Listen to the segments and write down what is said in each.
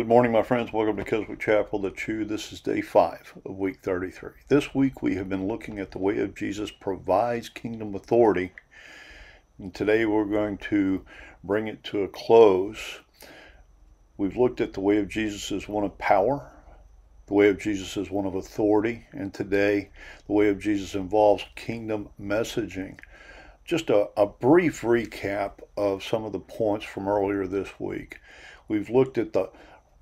Good morning, my friends. Welcome to Keswick Chapel, the Chew. This is day five of week 33. This week we have been looking at the way of Jesus provides kingdom authority. And today we're going to bring it to a close. We've looked at the way of Jesus as one of power, the way of Jesus is one of authority, and today the way of Jesus involves kingdom messaging. Just a, a brief recap of some of the points from earlier this week. We've looked at the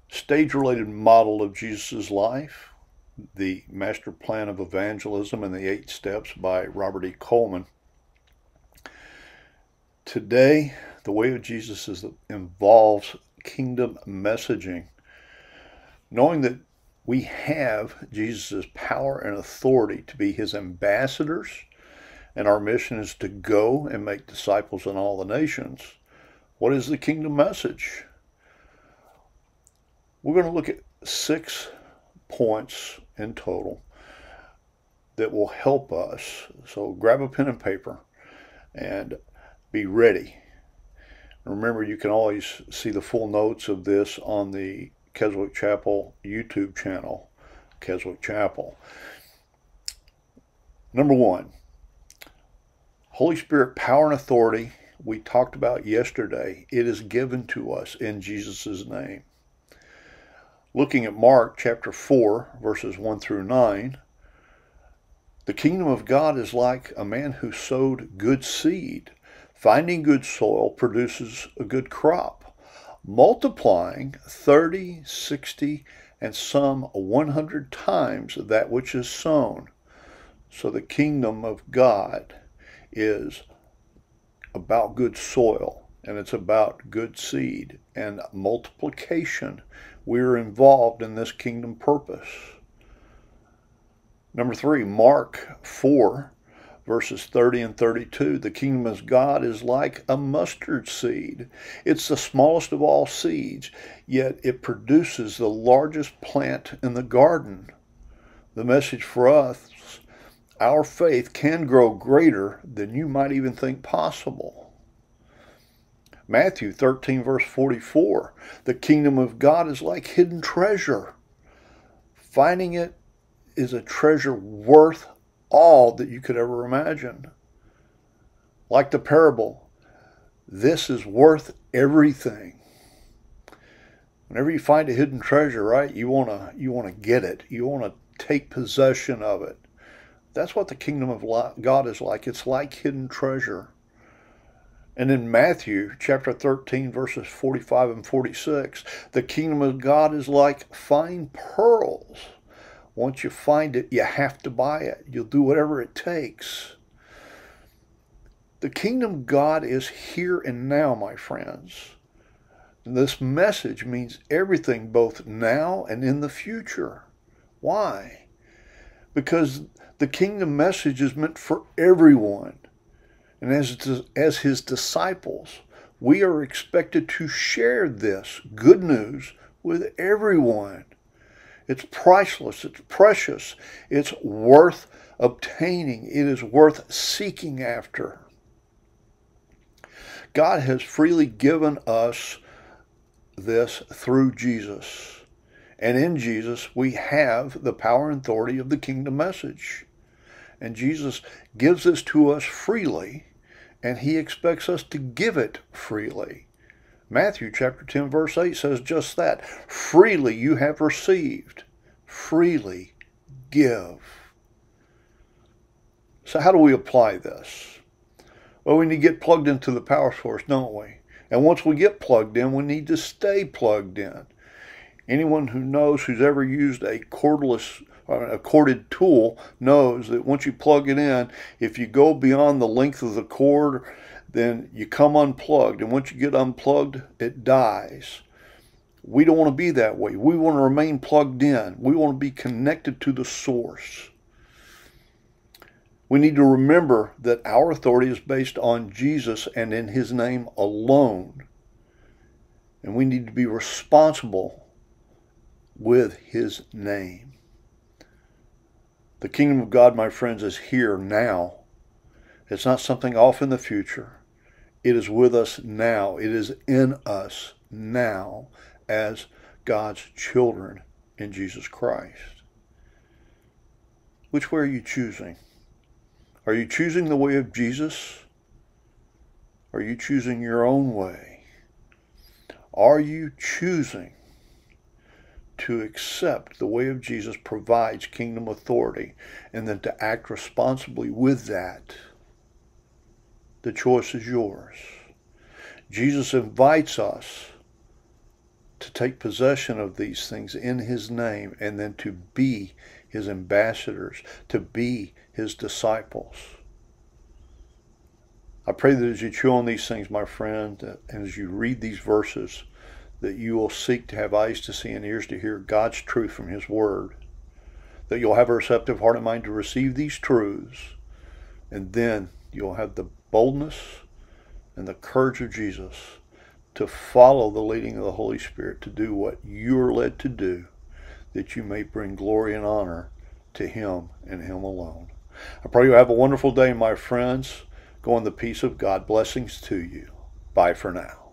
stage related model of Jesus' life, the master plan of evangelism and the eight steps by Robert E. Coleman. Today, the way of Jesus is, involves kingdom messaging. Knowing that we have Jesus' power and authority to be his ambassadors, and our mission is to go and make disciples in all the nations. What is the kingdom message? We're going to look at six points in total that will help us. So grab a pen and paper and be ready. Remember, you can always see the full notes of this on the Keswick Chapel YouTube channel, Keswick Chapel. Number one, Holy Spirit power and authority we talked about yesterday. It is given to us in Jesus' name. Looking at Mark chapter 4, verses 1 through 9, the kingdom of God is like a man who sowed good seed. Finding good soil produces a good crop, multiplying 30, 60, and some 100 times that which is sown. So the kingdom of God is about good soil and it's about good seed and multiplication we're involved in this kingdom purpose. Number three, Mark 4, verses 30 and 32. The kingdom of God is like a mustard seed. It's the smallest of all seeds, yet it produces the largest plant in the garden. The message for us our faith can grow greater than you might even think possible. Matthew 13, verse 44. The kingdom of God is like hidden treasure. Finding it is a treasure worth all that you could ever imagine. Like the parable, this is worth everything. Whenever you find a hidden treasure, right, you want to you want to get it. You want to take possession of it. That's what the kingdom of God is like. It's like hidden treasure. And in Matthew chapter 13, verses 45 and 46, the kingdom of God is like fine pearls. Once you find it, you have to buy it. You'll do whatever it takes. The kingdom of God is here and now, my friends. This message means everything both now and in the future. Why? Because the kingdom message is meant for everyone. And as, as his disciples, we are expected to share this good news with everyone. It's priceless, it's precious, it's worth obtaining, it is worth seeking after. God has freely given us this through Jesus. And in Jesus, we have the power and authority of the kingdom message. And Jesus gives this to us freely and he expects us to give it freely. Matthew chapter 10 verse 8 says just that. Freely you have received, freely give. So how do we apply this? Well, we need to get plugged into the power source, don't we? And once we get plugged in, we need to stay plugged in. Anyone who knows who's ever used a cordless a corded tool knows that once you plug it in, if you go beyond the length of the cord, then you come unplugged. And once you get unplugged, it dies. We don't want to be that way. We want to remain plugged in. We want to be connected to the source. We need to remember that our authority is based on Jesus and in his name alone. And we need to be responsible with his name. The kingdom of God, my friends, is here now. It's not something off in the future. It is with us now. It is in us now as God's children in Jesus Christ. Which way are you choosing? Are you choosing the way of Jesus? Are you choosing your own way? Are you choosing to accept the way of Jesus provides kingdom authority and then to act responsibly with that? The choice is yours. Jesus invites us to take possession of these things in his name and then to be his ambassadors, to be his disciples. I pray that as you chew on these things, my friend, and as you read these verses, that you will seek to have eyes to see and ears to hear God's truth from his word, that you'll have a receptive heart and mind to receive these truths, and then you'll have the boldness and the courage of Jesus to follow the leading of the Holy Spirit to do what you're led to do, that you may bring glory and honor to Him and Him alone. I pray you have a wonderful day, my friends. Go in the peace of God. Blessings to you. Bye for now.